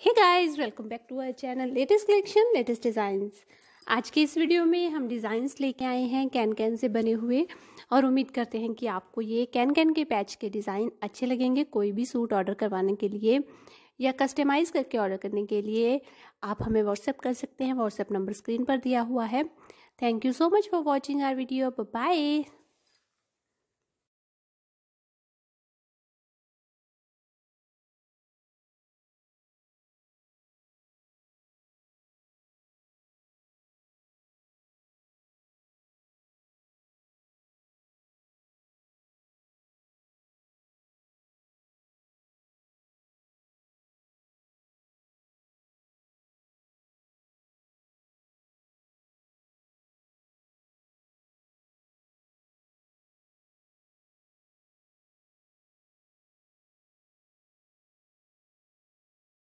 Hey guys welcome back to our channel latest collection latest designs आज के इस video में हम डिज़ाइंस लेके आए हैं कैन कैन से बने हुए और उम्मीद करते हैं कि आपको ये कैन कैन के पैच के डिज़ाइन अच्छे लगेंगे कोई भी सूट ऑर्डर करवाने के लिए या कस्टमाइज़ करके ऑर्डर करने के लिए। आप हमें व्हाट्सएप कर सकते हैं। व्हाट्सएप नंबर स्क्रीन पर दिया हुआ है। Thank you so much for watching our video bye